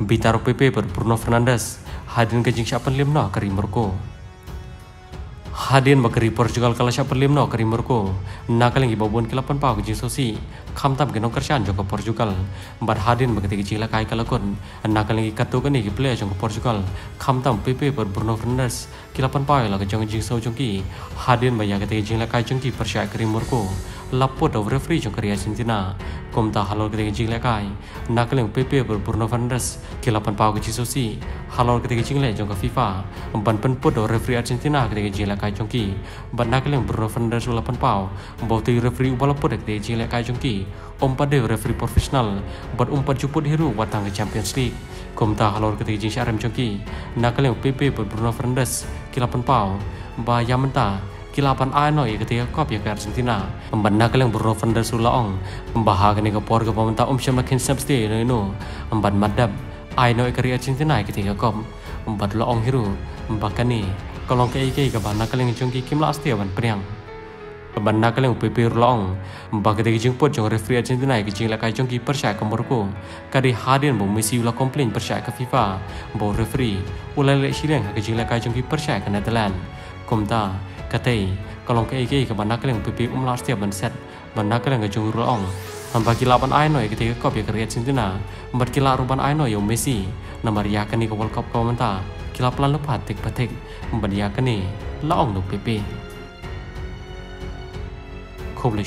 Bitaro PP ber Bruno Fernandes. Hadin ke siapa lim no kari merko. Hadin bakari Portugal siapa lim no kari merko. Nakaling ibabun kilapan pau ke jing sosi. Kam tam genong kerjaan joko Portugal. Bar hadin bagati ke jing kai kala kon nakaling ikatu iki play joko Portugal. Kam tam PP ber Bruno Fernandes. Kilapan pau la ke jing so jongki. Hadin baya ke jing kai jongki persia kari merko. Lapot of referee jong kari Argentina kom ta halol ketika jing lekai nakaleng PP ber Bruno Fernandes pau ke sosi halol ketika jing le jong ke FIFA ban pen put do referee Argentina ketika jing lekai jong ki ban nakaleng Bruno Fernandes ulapan pau bau ti referee ubala put ketika jing lekai jong ki umpat de referee profesional bat umpat juput hiru watang ke Champions League. Kom ta halol ketika jing syaram jong ki nakaleng PP ber Bruno Fernandes pau ba yamenta kilapan ano ya ketika kop ya ke Argentina membanna kaleng Bruno van der Sulaong membahagian ke por ke pemerintah um syam lakin sabsti no ino memban madab ano ke Argentina ketika kop membat laong hiru membakani kolong ke ike ke banna kaleng jongki kim la astia ban priang Banna kaleng PP Rulong Mbak ketika jemput jong referee Argentina ke jing lakai jongki persyai ke Morocco Kadi hadin bo misi ulah komplain persyai ke FIFA Bo referee ulai lek sileng ke jing lakai jongki persyai ke Netherlands. Kumta katai kalong ke ike ke banda keleng pipi umlar setiap ban set banda keleng ke jung ong. Hamba kilapan aino ya ketika kop ya kerja cintina empat kila ruban aino ya Messi nomor kini ke World Cup komenta kila pelan lepat tik petik empat ya kini laong nu pipi kau boleh